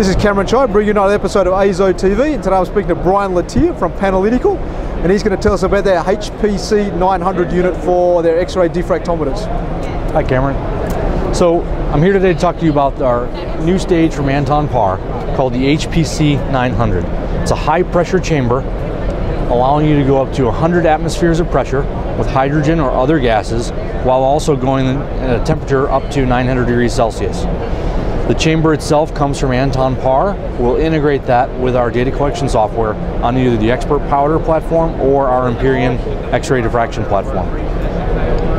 This is Cameron Chai bringing you another episode of AZO TV and today I'm speaking to Brian Litteer from Panalytical and he's going to tell us about their HPC 900 unit for their X-ray diffractometers. Hi Cameron. So I'm here today to talk to you about our new stage from Anton Paar called the HPC 900. It's a high pressure chamber allowing you to go up to 100 atmospheres of pressure with hydrogen or other gases while also going at a temperature up to 900 degrees Celsius. The chamber itself comes from Anton Paar. We'll integrate that with our data collection software on either the X'Pert Powder platform or our Empyrean X-ray diffraction platform.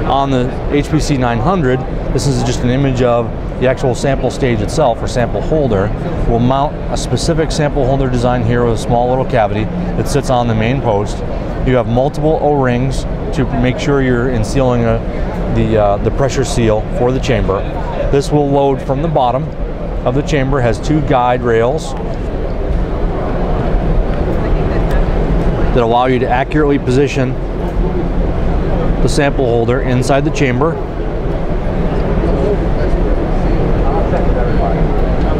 On the HPC 900, this is just an image of the actual sample stage itself or sample holder. We'll mount a specific sample holder design here with a small little cavity that sits on the main post. You have multiple O-rings to make sure you're insealing a, the, uh, the pressure seal for the chamber. This will load from the bottom of the chamber, has two guide rails that allow you to accurately position the sample holder inside the chamber.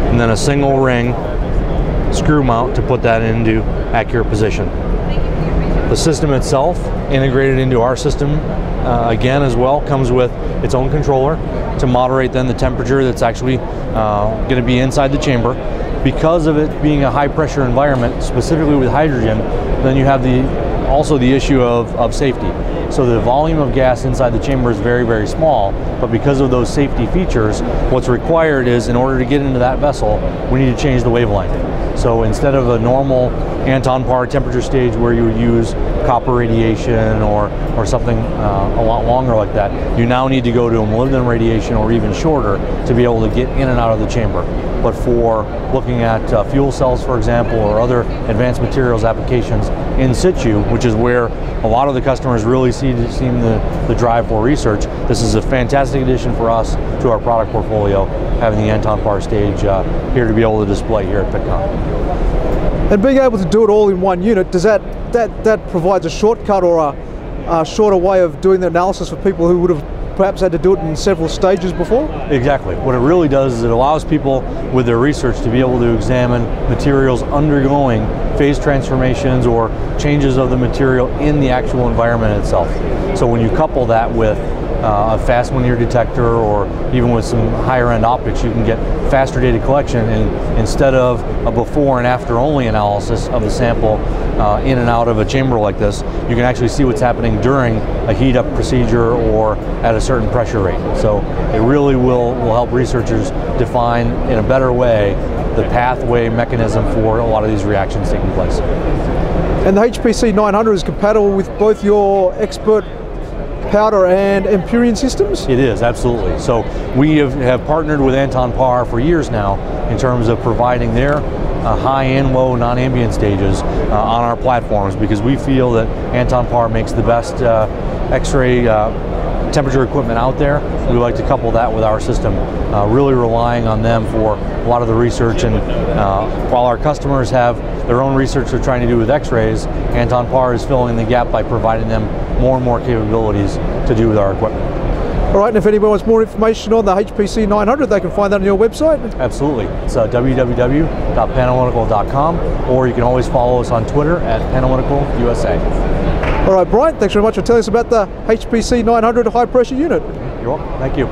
And then a single ring screw mount to put that into accurate position. The system itself, integrated into our system uh, again as well, comes with its own controller to moderate then the temperature that's actually uh, going to be inside the chamber. Because of it being a high pressure environment, specifically with hydrogen, then you have the also the issue of, of safety. So the volume of gas inside the chamber is very, very small, but because of those safety features, what's required is in order to get into that vessel, we need to change the wavelength. So instead of a normal Anton Paar temperature stage where you would use copper radiation or, or something uh, a lot longer like that, you now need to go to a molybdenum radiation or even shorter to be able to get in and out of the chamber. But for looking at uh, fuel cells, for example, or other advanced materials applications in situ, which is where a lot of the customers really see seem the, the drive for research, this is a fantastic addition for us to our product portfolio, having the Anton Paar stage uh, here to be able to display here at Pittcon. And being able to do it all in one unit, does that that that provides a shortcut or a, a shorter way of doing the analysis for people who would have perhaps had to do it in several stages before? Exactly. What it really does is it allows people with their research to be able to examine materials undergoing phase transformations or changes of the material in the actual environment itself. So when you couple that with uh, a fast linear detector or even with some higher end optics you can get faster data collection and instead of a before and after only analysis of the sample uh, in and out of a chamber like this you can actually see what's happening during a heat up procedure or at a certain pressure rate so it really will, will help researchers define in a better way the pathway mechanism for a lot of these reactions taking place. And the HPC 900 is compatible with both your X'Pert powder and Empyrean systems? It is, absolutely. So we have, have partnered with Anton Paar for years now in terms of providing their uh, high and low non-ambient stages uh, on our platforms because we feel that Anton Paar makes the best uh, X-ray uh, temperature equipment out there. We like to couple that with our system, uh, really relying on them for a lot of the research. And uh, while our customers have their own research they're trying to do with X-rays, Anton Paar is filling the gap by providing them more and more capabilities to do with our equipment. All right, and if anyone wants more information on the HPC 900, they can find that on your website? Absolutely. It's uh, www.panalytical.com, or you can always follow us on Twitter at Panalytical USA. All right, Brian, thanks very much for telling us about the HPC 900 high pressure unit. You're welcome. Thank you.